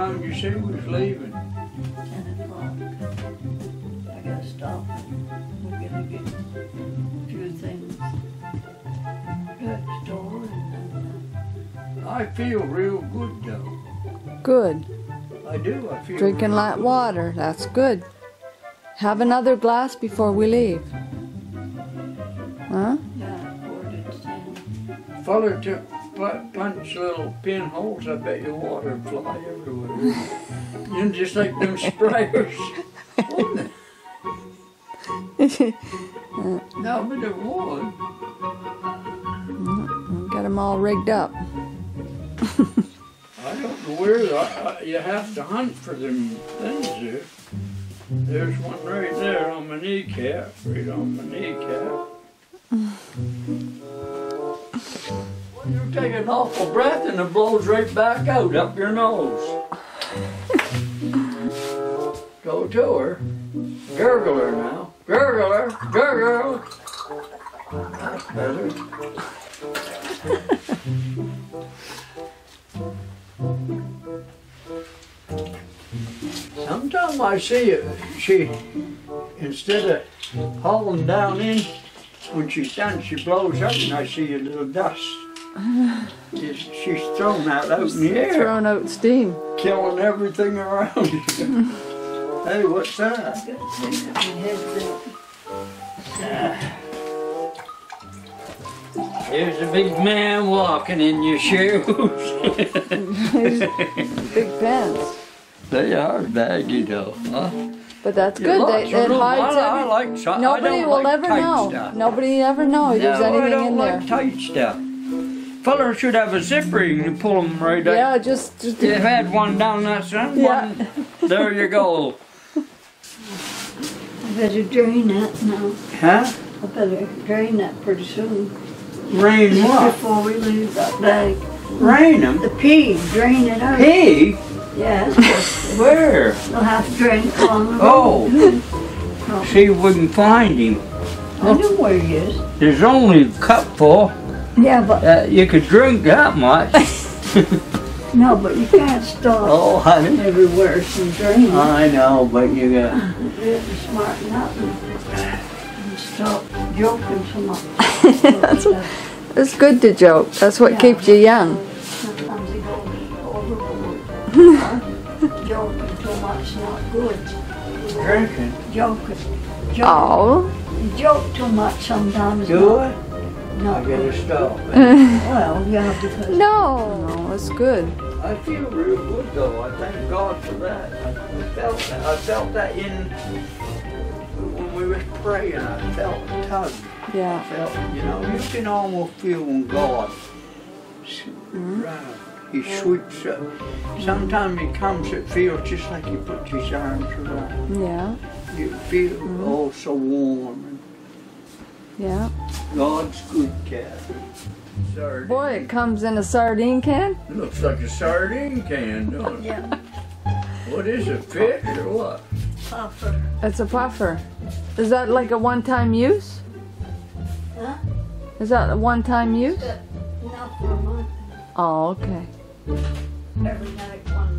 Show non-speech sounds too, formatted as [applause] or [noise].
time did you say we was leaving? Ten o'clock. I gotta stop. We're gonna get a few things. Drugstore and I feel real good though. Good. I do. I feel Drinking real light good. water. That's good. Have another glass before we leave. Huh? uh, yeah, poured it ten. Feller took pu- punch little pinholes. I bet your water would fly everywhere. you just like them sprayers. [laughs] no, but it would. Got them all rigged up. I don't know where the, I, you have to hunt for them things there. There's one right there on my kneecap, right on my kneecap. [laughs] You take an awful breath and it blows right back out up your nose. Go to her. Gurgle her now. Gurgle her. Gurgle. That's better. Sometimes I see it, she, instead of hauling down in, when she's done, she blows up and I see a little dust. She's, she's thrown that out in the air, Throwing out steam. killing everything around you. hey, what's that? I gotta take my head back. There's a big man walking in your shoes. Big pants. they are baggy though, huh? But that's You good. They, it hides I, I every- like so- I Nobody will like ever know. Stuff. Nobody ever know there's no, I anything don't in like there. tight stuff. Feller should have a zipper. You can pull them right out. Yeah, just, just You've had one down that side. Yeah. One, there you go. I better drain that now. Huh? I better drain that pretty soon. Rain what? Before we leave that bag. Rain them? The pea, drain it out. Pig? Yes, Where? we'll have to drain it along the. Oh. See if we can find him. I know where he is. There's only a cupful. Yeah, but, Uh, you could drink that much. [laughs] no, but you can't stop oh, honey. everywhere from drinking. I know, but you got. You smarten up and, stop joking so much. [laughs] That's what- good to joke. That's what Yeah. keeps you young. Sometimes overboard. Joking too much not good. Drinking. Joking. Joking. Oh, You joke too much sometimes. Do it? I not gotta good. stop. Well, yeah, because no, no, it's good. I feel real good though. I thank God for that. I I felt that. I felt that in when we was praying. I felt a tug. I Yeah. felt, you know, you can almost feel when God s- around. He sweeps up. Sometimes he comes, it feels just like he puts his arms around. Yeah, You feel oh so warm. And yeah. God's good, Kathy. Sardine. Boy, it comes in a sardine can. It looks like a sardine can, don't it? yeah, What is it, fish or what? puffer. It's a puffer. Is that like a one-time use? Huh? Is that a one-time use? Enough for a month. Oh, okay. Every night, one